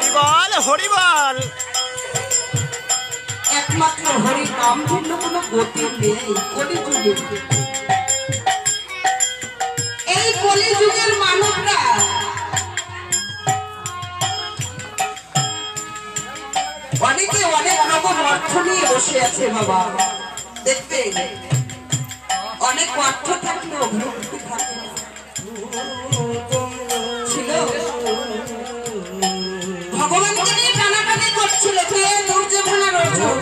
হরিবল হরিবল। একমাত্র হরি নাম ভিন্ন কোনো গতি নেই কলিযুগে এই কলিযুগের মানবরা অনেকে অনেক রকম অর্থ নিয়ে বসে আছে বাবা, দেখবে? অনেক অর্থ থাকলেও ভক্তি থাকে টানাটানি কে দুর্যোধনের অর্জুন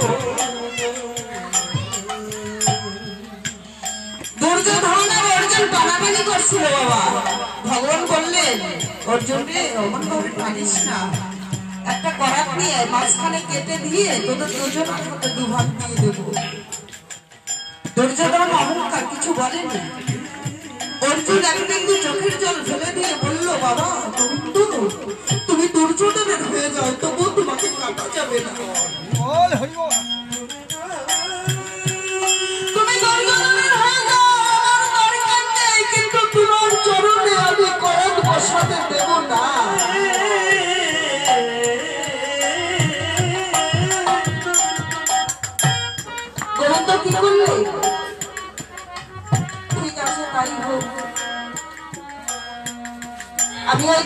দুর্যোধন আর অর্জুন টানাটানি করছিল বাবা। ভগবান বললেন, অর্জুন রে, অমন না। একটা করাত নিয়ে মাঝখানে কেটে দিয়ে তোদের দুজনের হাতে দু দিয়ে দেবো। দুর্যোধন অহংকার কিছু বলেনি। অর্জুন এক বিন্দু চোখের জল ফেলে দিয়ে বলল বাবা তুমি তো তুমি দুর্যোধনের হয়ে যাও তবুও তোমাকে কাটা যাবে না ওই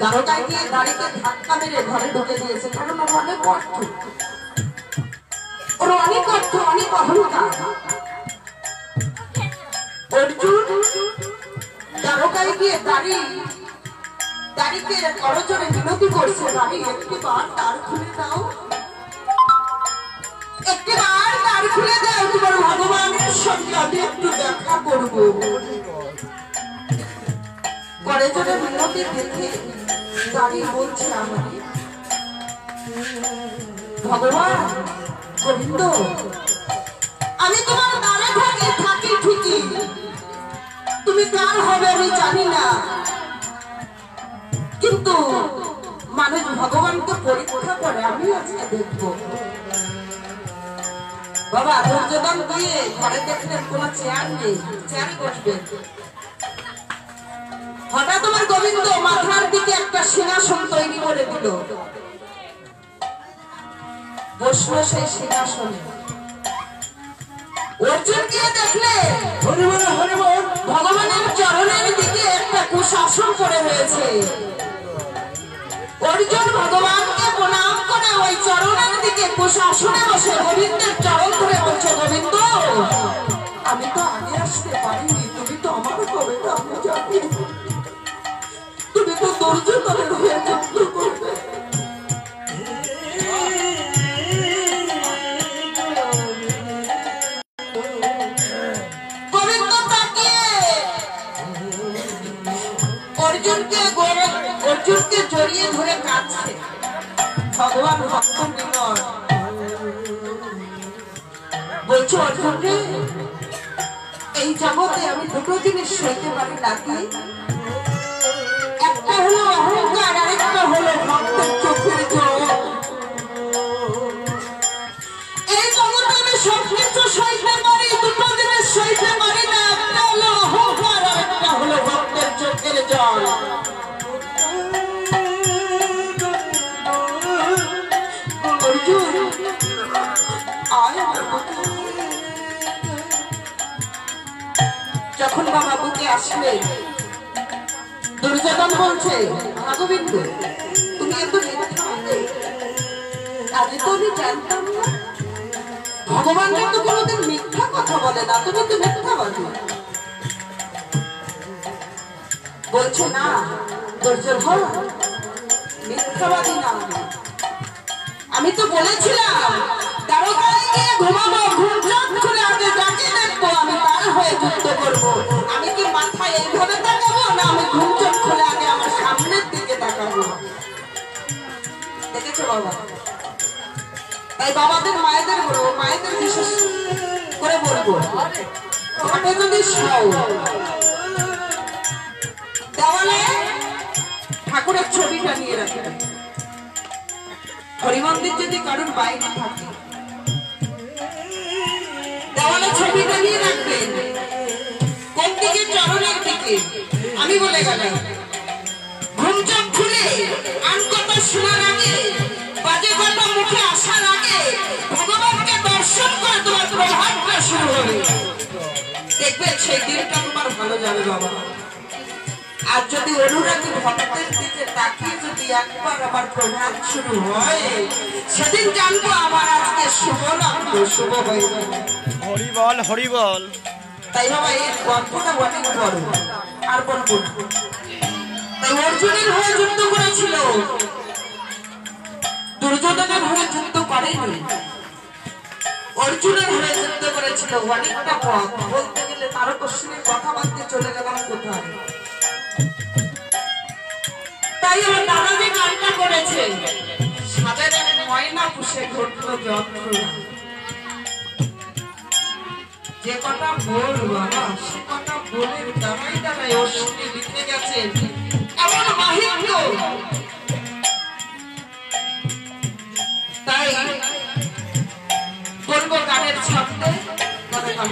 দ্বারকায় গিয়ে গাড়িতে ধাক্কা মেরে ঘরে ঢুকে দিয়েছে ওর অনেক অর্থ। অনেক অর্থ, অনেক অহংকার। অর্জুন দ্বারকায় গিয়ে দাঁড়িয়ে দাড়িকে করজোরে মিনতি করছে ভাবি একটিবার তার খুলে দাও। একটিবার তার খুলে দাও, তোমার ভগবানের সঙ্গে আমি একটু দেখা করব। করজোরে মিনতি দেখে দাড়ি বলছে আমাকে, ভগবান, গোবিন্দ, আমি তোমার দ্বারে তুমি কার হবে আমি জানি না। কিন্তু মানুষ ভগবানকে পরীক্ষা করে আমি আজকে দেখব। বাবা দুর্যোধন দিয়ে ঘরে দেখলেন কোন চেয়ার নেই চেয়ারে বসবেন হঠাৎ তোমার গোবিন্দ মাথার দিকে একটা সিংহাসন তৈরি করে দিল। বসল সেই সিংহাসনে। অর্জুন গিয়ে দেখলে হরিবল হরিবল ভগবানের চরণের দিকে একটা কুশাসন করে রয়েছে। অর্জুন ভগবানকে প্রণাম করে ওই চরণের দিকে কুশাসনে বসে গোবিন্দের চরণ ধরে বলছে গোবিন্দ আমি তো আগে আসতে পারিনি। তুমি তো আমার কবে আমি জানি তুমি তো দুর্যোধনের হয়ে করবে। অর্জুনকে গড়ে- অর্জুনকে জড়িয়ে ধরে কাঁদছে। ভগবান ভক্ত বিনয় বলছো অর্জুনকে, এই জগতে আমি দুটো জিনিস সইতে পারি নাকি? একটা হলো অহংকার যখন বাবা বুকে আসলে দুর্যোধন বলছে, ভাগবিন্দ, তুমি এত আগে তো আমি জানতাম না। ভগবান কিন্তু কোনোদিন মিথ্যা কথা বলে না, তুমি তো মিথ্যাবাদী বলছে না? দুর্যোধন মিথ্যাবাদী না। আমি। তো বলেছিলাম আমি হয়ে আমি না আমি খুলে আমার সামনের দিকে তাকাবো? দেখেছ বাবা? বাবাদের, মায়েদের বলব মায়েদের বিশেষ করে বলব। যদি দেওয়ালে ঠাকুরের ছবিটা নিয়ে রাখবেন হরিমন্দির যদি কারোর বাইরে থাকে দেওয়ালে ছবিটা নিয়ে রাখবেন কোন দিকে? চরণের দিকে। আমি বলে গেলাম, ঘুম চোখ খুলে, আন কথা শোনার আগে, বাজে কথা মুখে আসার আগে, ভগবানকে দর্শন করে তোমার প্রভাবটা শুরু হবে। দেখবে সেই দিনটা তোমার ভালো যাবে, বাবা। আর যদি অনুরাগী ভক্তের দিকে তাকিয়ে যদি একবার আমার প্রভাব শুরু হয় সেদিন জানব আমার আজকে শুভ লগ্ন শুভ হয়ে হরি বল হরি বল তাই বাবা এই গল্পটা অনেক বড়। আর বলব তাই অর্জুনের হয়ে যুদ্ধ করেছিল। দুর্যোধনের হয়ে যুদ্ধ করেনি। অর্জুনের হয়ে যুদ্ধ করেছিল অনেকটা পথ। বলতে গেলে তারকশ্রীর কথাবার্তা চলে গেলাম কোথায়? তাই আমার দাদা যে গানটা করেছে। সাদের ময়না পুষে ঘটলো যন্ত্রণা যে কথা বল বাবা, সে কথা বলে দাঁড়াই দাঁড়াই অশ্বিনী লিখে গেছেন এমন মাহিত্য তাই বলব গানের ছন্দে কথা কাম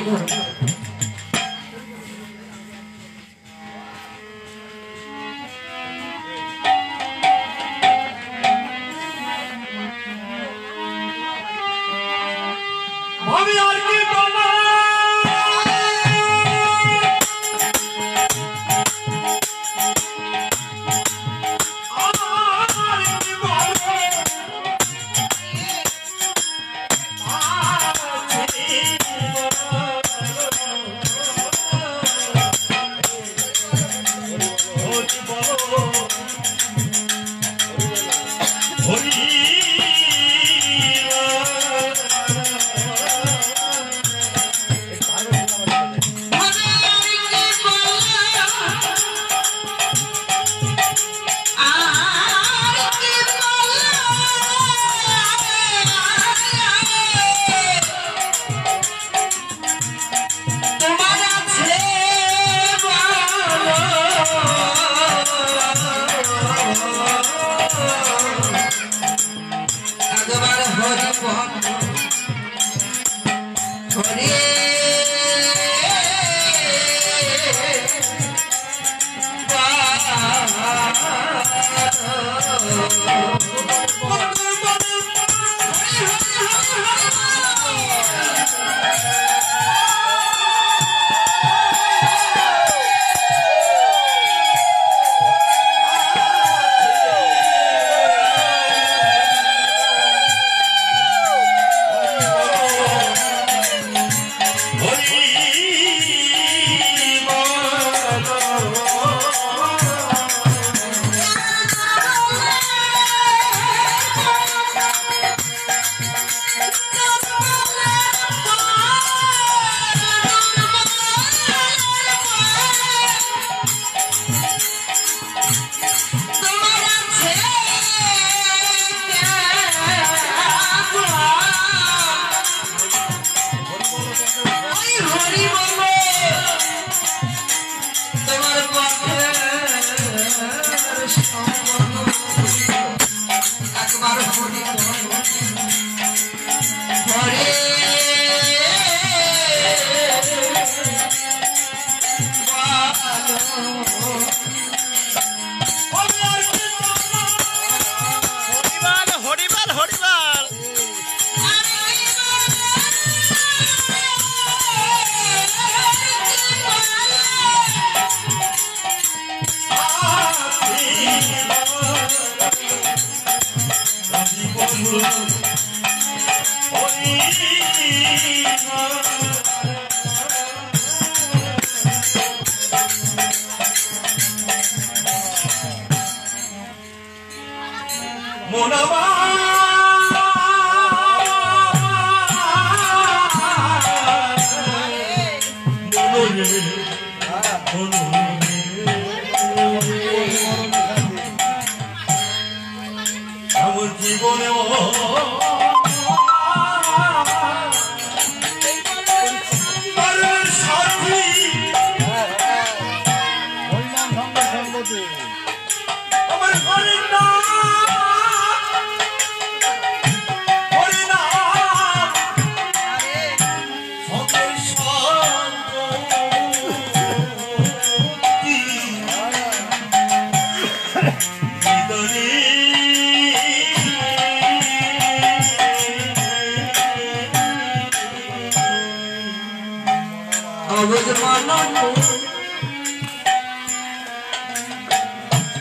আবজ মানো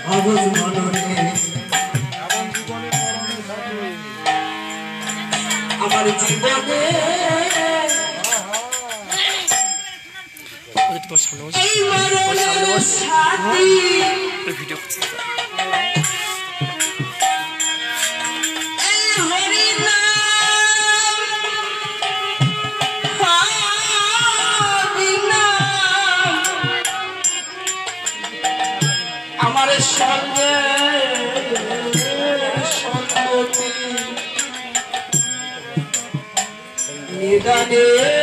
আবজ মানো আমার জীবনে এই মারণের সাথী ভিডিও করতে Dani.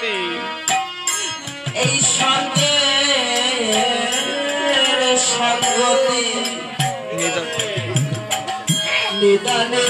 সত্যি। এই সঙ্গে সঙ্গতি নিদানে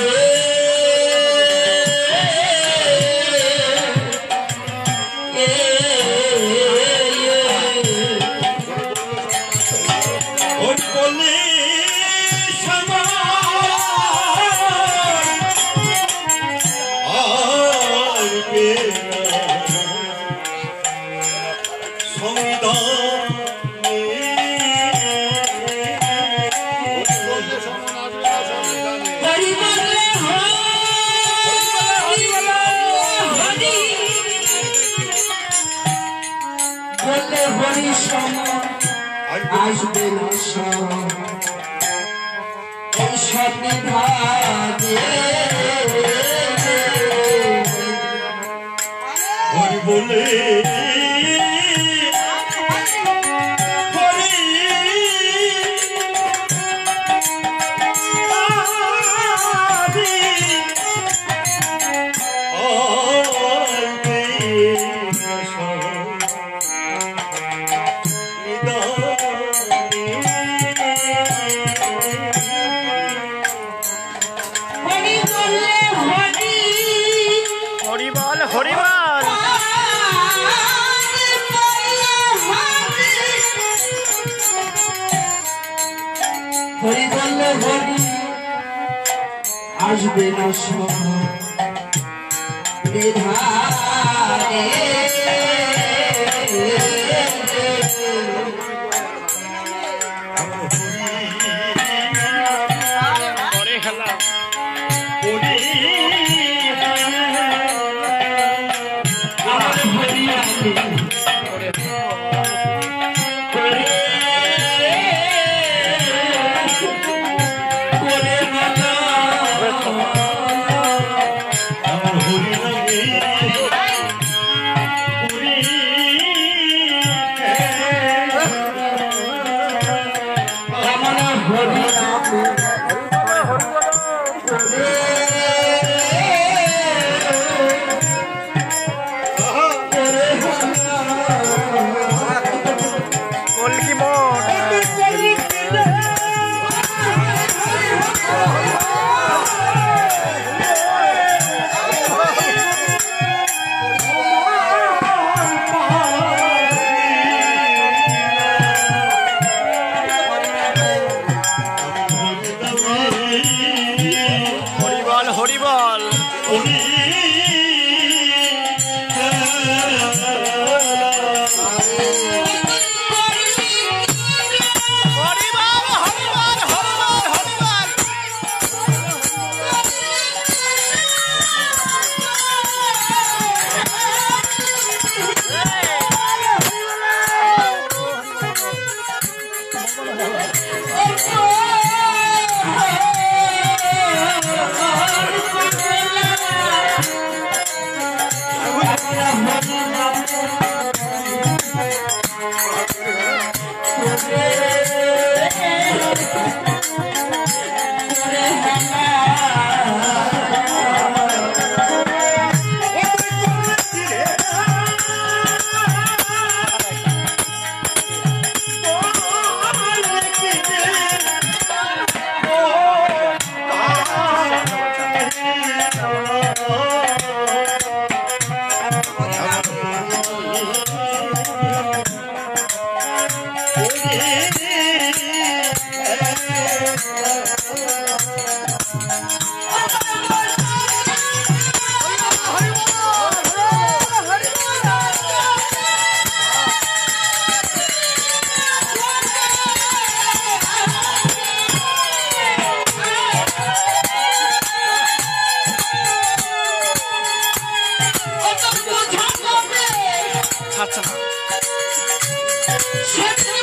Shut up.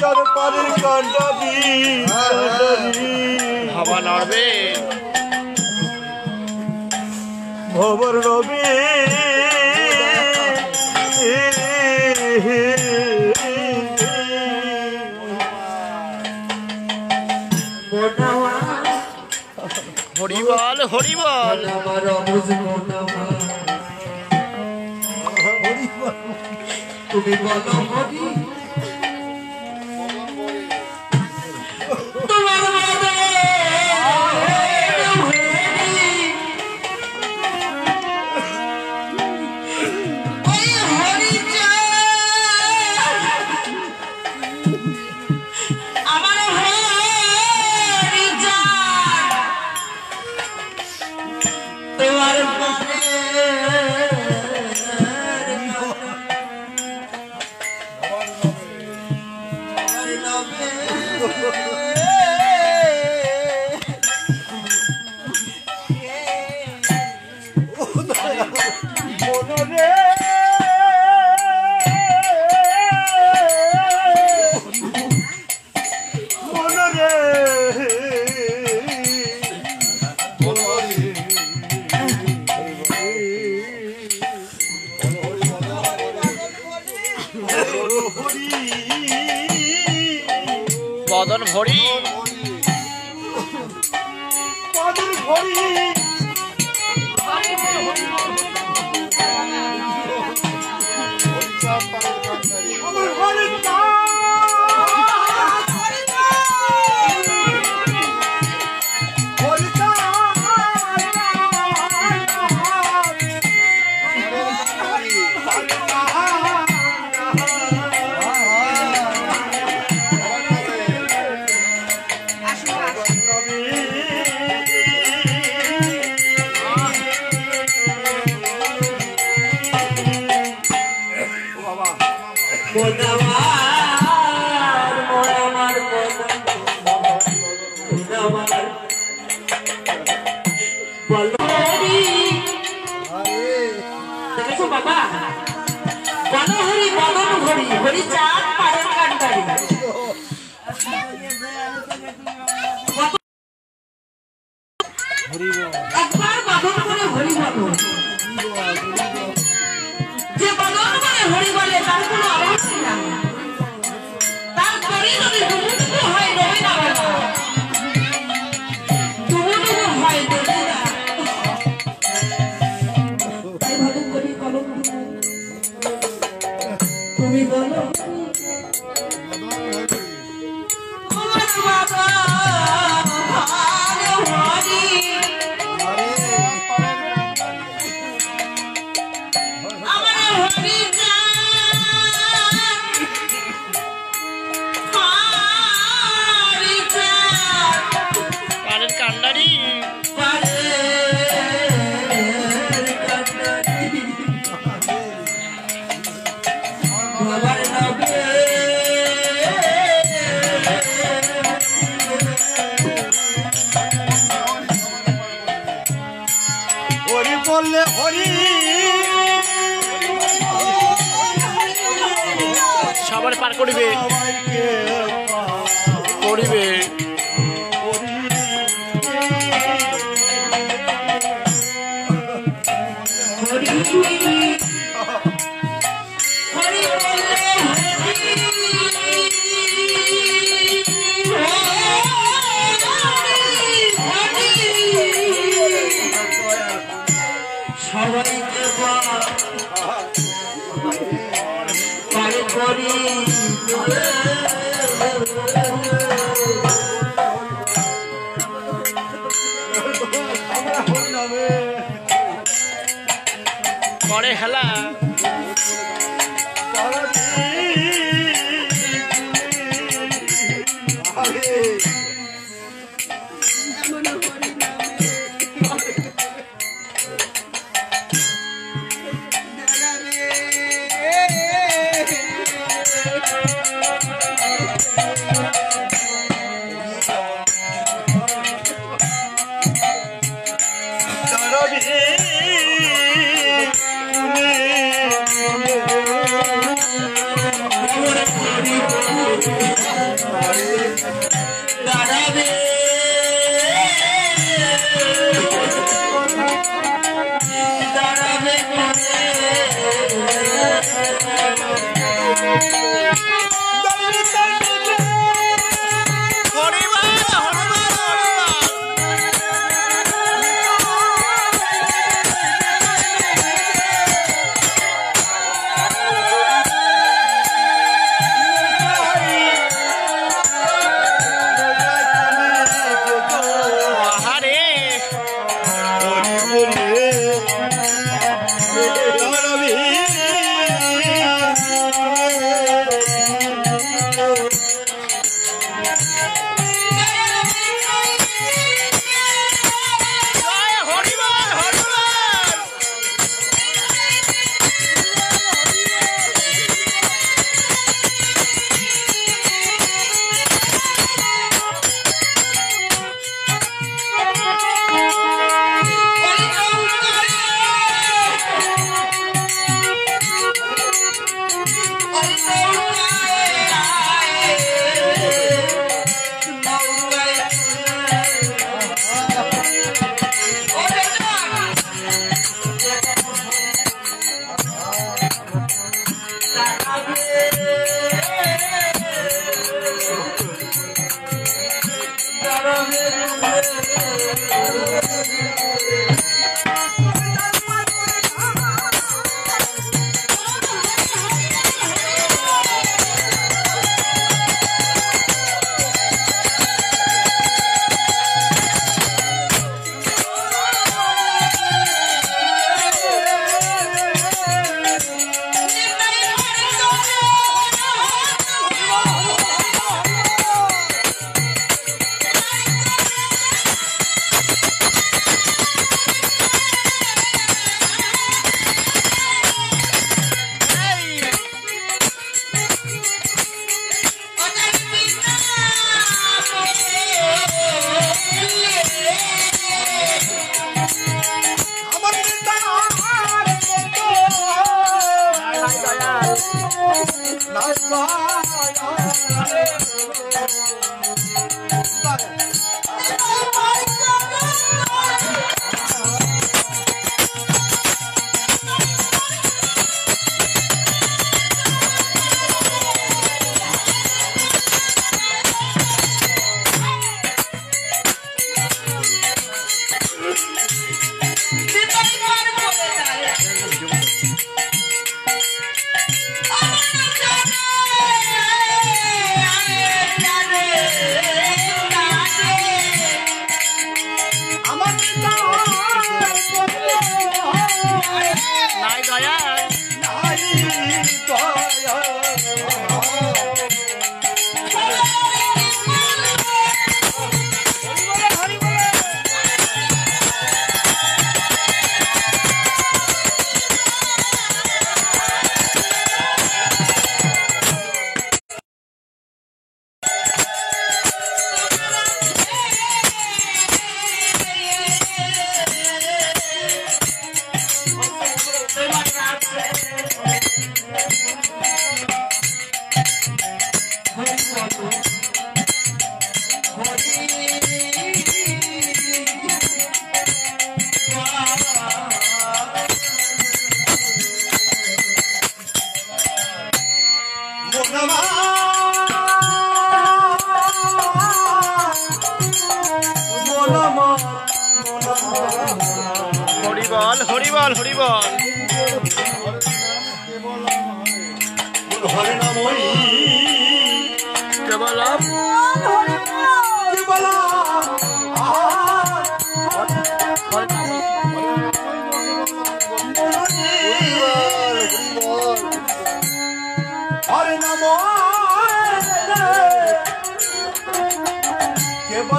তার পানির কান্ডা ভাবা নড়বে। ভবর নবী হরিবল। হরিবল। তুমি বলো হরি। করে হেলা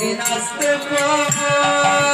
In din astăzi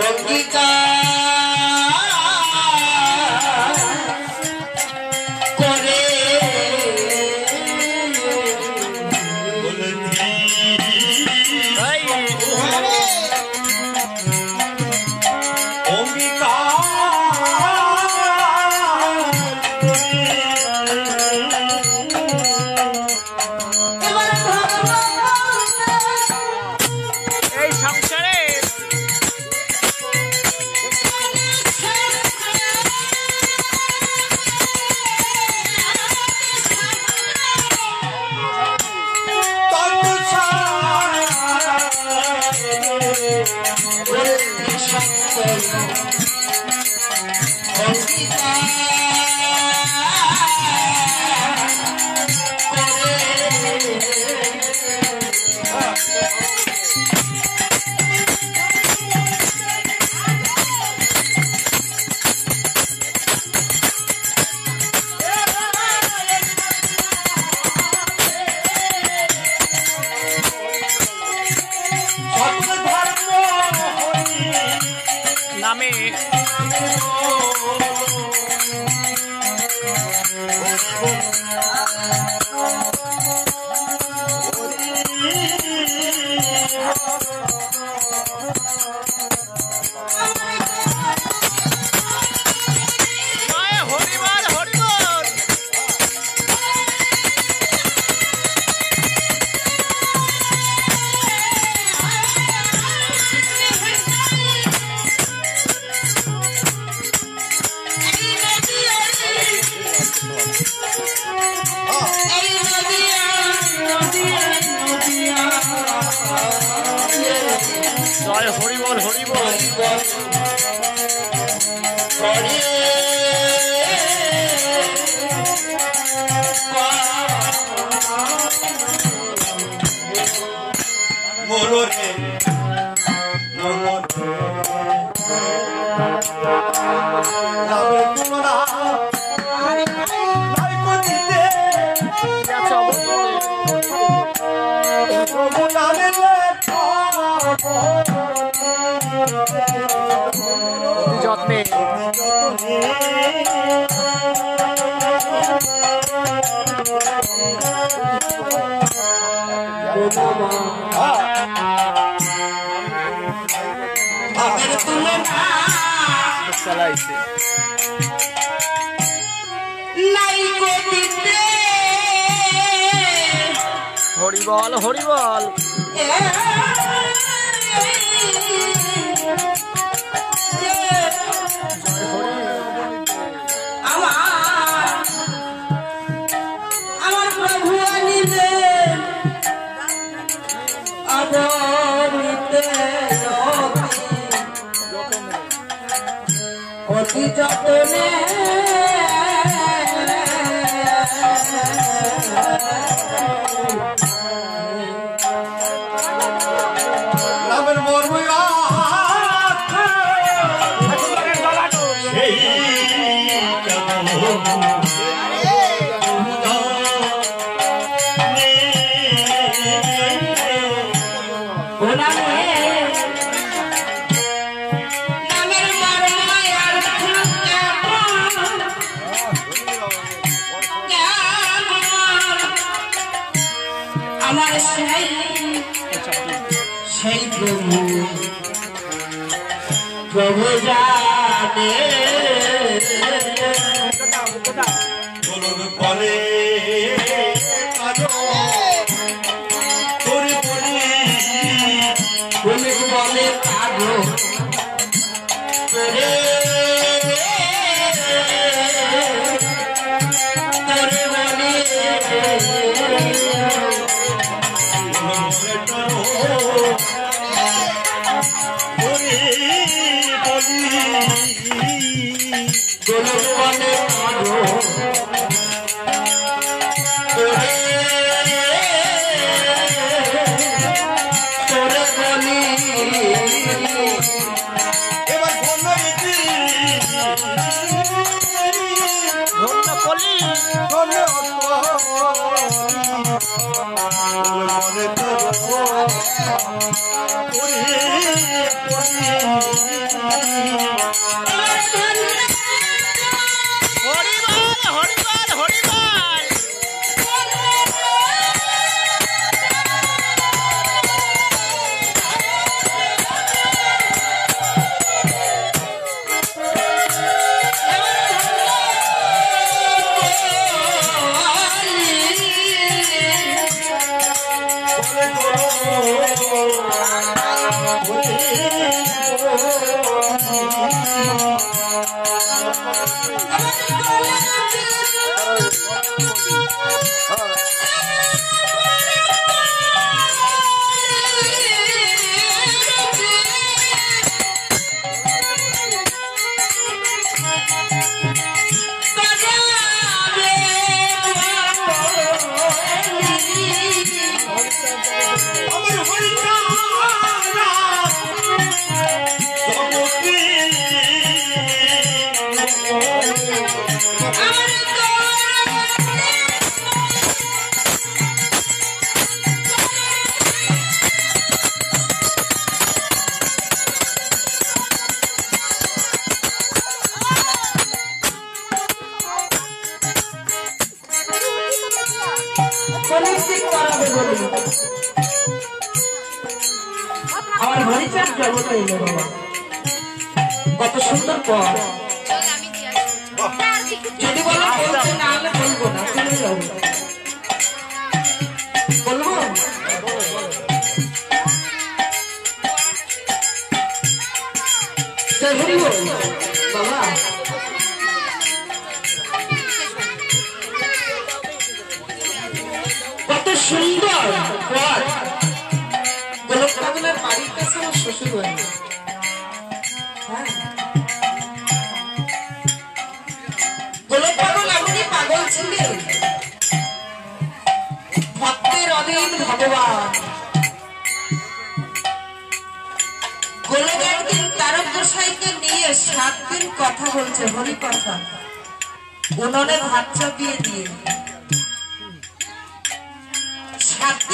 Bhagita বল হরি বল। সুন্দর। পথ গোলক পাগলের বাড়ির কাছে আমার শ্বশুর বাড়ি। হ্যাঁ। গোলক পাগল এমনই পাগল ছিলেন? ভক্তের অধীন ভগবান। গোলক একদিন তারক গোসাইকে নিয়ে সাত দিন কথা বলছে হরি কথা। উনুনে ভাত চাপিয়ে দিয়ে।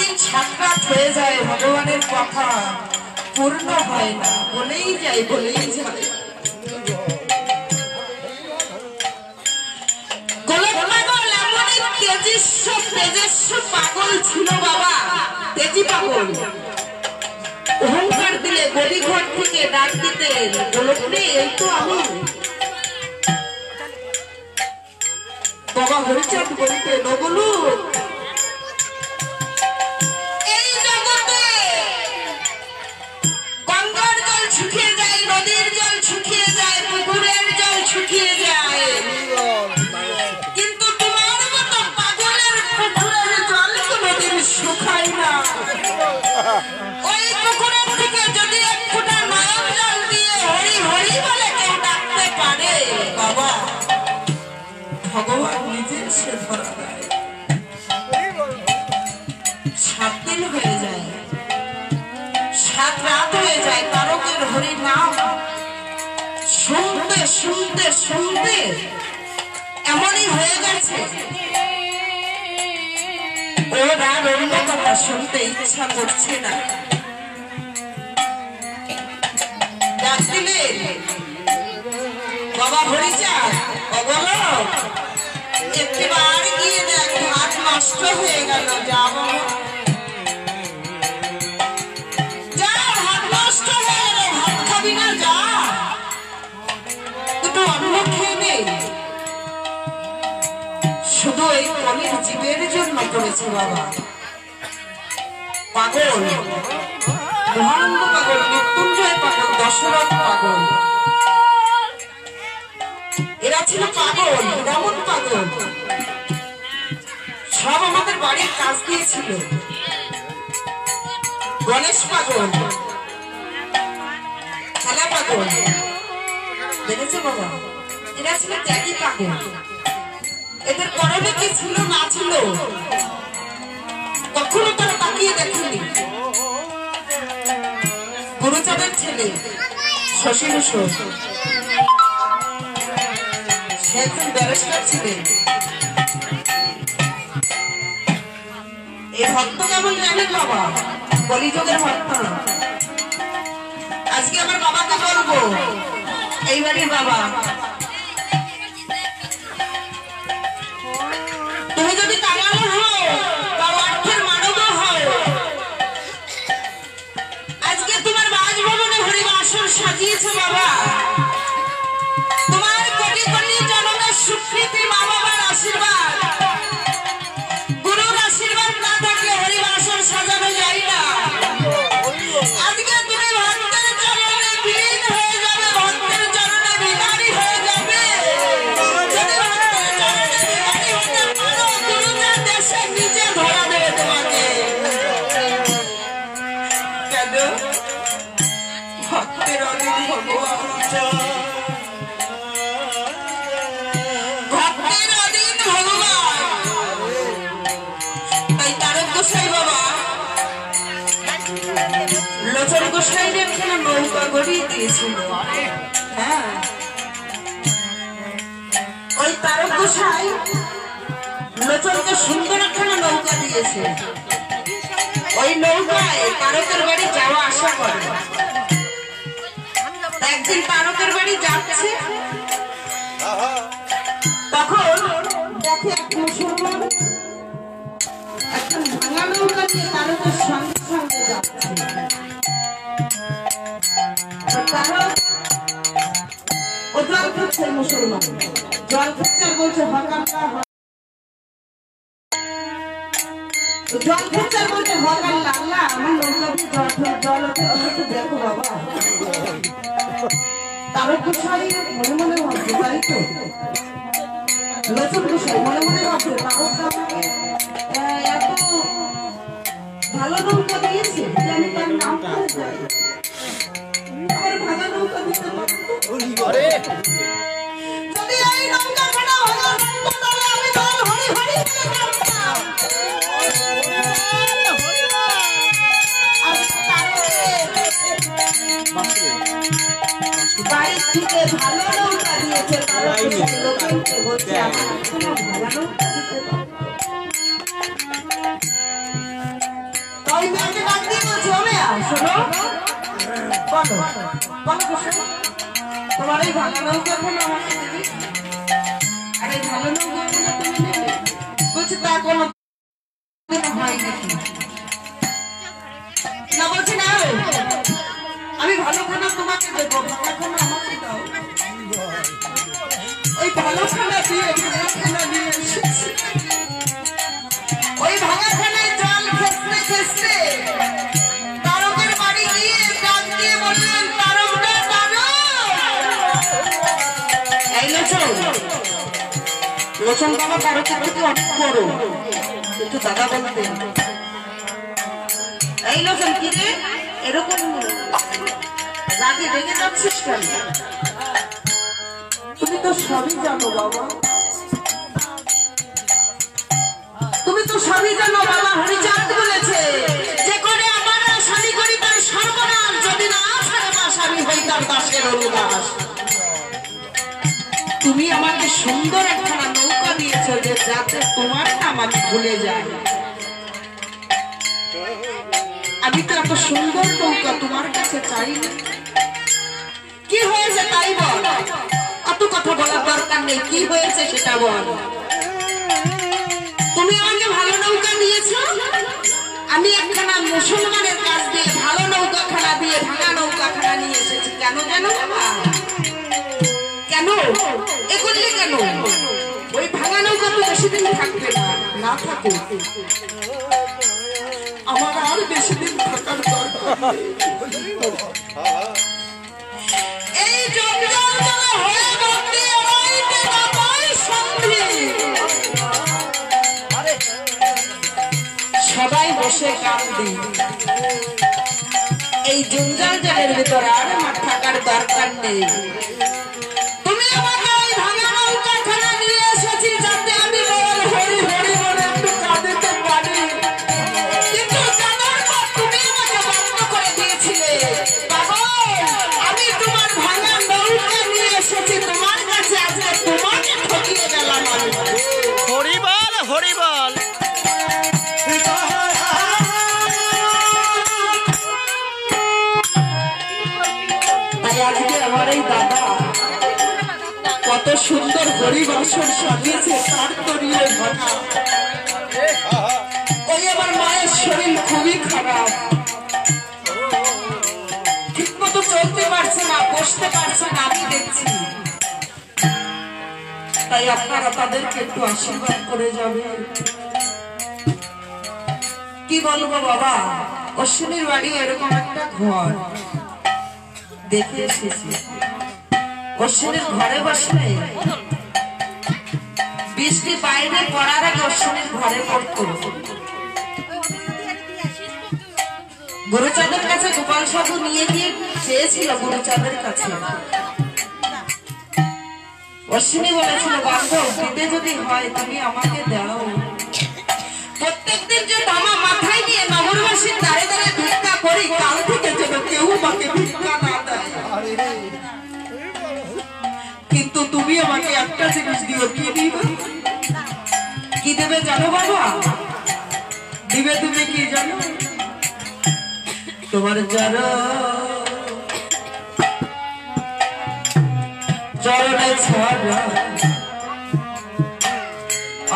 রাত হয়ে যায় ভগবানের কথা। পূর্ণ হয় না, বলেই যায় বলেই যায়। পাগল ছিল বাবা, তেজি পাগল। অহংকার দিলে গলি ঘর থেকে ডাক দিতে এই তো আমি। বাবা হরিচাঁদ বলতে নগলু সাত রাত হয়ে যায়, তারকের হরি নাম। শুনতে শুনতে শুনতে এমনই হয়ে গেছে। ওর আর অন্য কথা শুনতে ইচ্ছা করছে না। বাবা হরিচাঁদ অবল, একবার গিয়ে দেখ ভাত নষ্ট হয়ে গেল যা বাবা শুধু এই কলির জীবের জন্য করেছে বাবা। পাগল। মহানন্দ পাগল, মৃত্যুঞ্জয় পাগল, দশরথ পাগল। এরা ছিল পাগল, এমন পাগল। সব আমাদের বাড়ির কাজ দিয়েছিল। গণেশ পাগল। খেলা পাগল। দেখেছ বাবা? এরা ছিল ত্যাগী পাগল এদের পরনে কি ছিল না ছিল। কখনো তারা তাকিয়ে দেখেনি। গুরুচাঁদের ছেলে, শশী সে একজন ব্যারিস্টার ছিলেন এই ভক্ত কেমন জানেন বাবা, কলিযুগের ভক্ত। আজকে আমার বাবাকে বলব এই বাবা তুমি যদি কাঙাল হও বা অর্থের মানব হও আজকে তোমার বাসভবনে হরিবাসর সাজিয়েছে বাবা। হ্যাঁ। ওই তারক গোসাই লোচনকে সুন্দর একখানা নৌকা দিয়েছে। ওই নৌকায় তারকের বাড়ি যাওয়া আসা করে। একদিন তারকের বাড়ি যাচ্ছে। খাচ্ছে মুসলমান। জল খাচ্ছে বলছে বলছে ভালো নৌকা দিয়েছে আমি তার নাম করে যাই। ভাঙা নৌকা দিতে পারতো তোমার এই ভালো নৌকা এখনও আমাকে দিবি? আর এই ভালো নৌকা তুমি নেবে?" বলছে, "তা কোনো অনেক একটু দাদা বলতেন এই লোচন কি রে এরকম রাগে রেগে যাচ্ছিস কেন তুমি তো সবই জানো বাবা তুমি তো সবই জানো বাবা হরিচাঁদ বলেছে যে করে আমার স্বামী করি তার সর্বনাশ যদি না ছাড়ে বাস আমি হই তার দাসের অনুদাস তুমি আমাকে সুন্দর একখানা নৌকা দিয়েছ যে যাতে তোমার নাম আমি ভুলে যাই। আমি তো এত সুন্দর নৌকা তোমার কাছে চাই না। কি হয়েছে তাই বল? অত কথা বলার দরকার নেই, কি হয়েছে সেটা বল। তুমি আমাকে ভালো নৌকা দিয়েছ? আমি একখানা মুসলমানের কাছ দিয়ে ভালো নৌকা খানা দিয়ে ভাঙা নৌকা খানা নিয়ে এসেছি। কেন জানো বাবা? কেন? এ করলে কেন? ওই ভাঙা নৌকা তো বেশি দিন থাকবে না। থাকুক আমার আর বেশি দিন থাকার এই। সবাই বসে কান্দি এই জঞ্জাল জালের ভিতর আর আমার থাকার দরকার নেই। কত সুন্দর হরিবাসন সাজিয়েছে তার তো নিয়ে ভাঙা ওই আমার মায়ের শরীর খুবই খারাপ। ঠিক মতো চলতে পারছে না, বসতে পারছে না, আমি দেখছি। তাই আপনারা তাদেরকে একটু আশীর্বাদ করে যাবে কি বলব বাবা? অশ্বিনীর বাড়ি এরকম একটা ঘর। দেখে এসেছি। অশ্বিনীর ঘরে বসলে বৃষ্টি বাইরে পড়ার আগে অশ্বিনীর ঘরে পড়তো। গুরুচাঁদের কাছে গোপাল সাধু নিয়ে গিয়ে চেয়েছিল গুরুচাঁদের কাছে। অশ্বিনী বলেছিল বান্ধব দিতে যদি হয় তুমি আমাকে দাও। প্রত্যেকদিন যে তামা মাথায় নিয়ে নগরবাসীর দাঁড়ে দাঁড়ে ভিক্ষা করি, কাল থেকে যেন কেউ আমাকে ভিক্ষা না দেয়। কিন্তু তুমি আমাকে একটা জিনিস দিও কি দিবে। কি দেবে জানো বাবা? দিবে তুমি কি জানো? তোমার যারা চরণে ছাড়া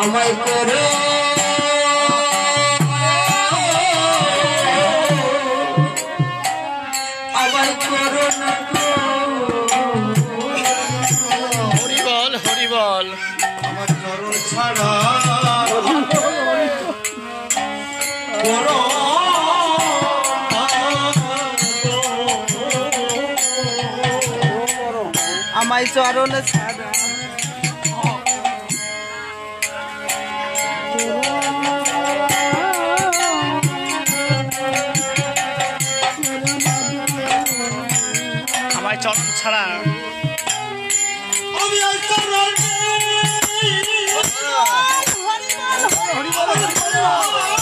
আমায় করো। চরণ ছাড়া। আমার চরণ ছাড়া হরিবল হরিবল হরিবল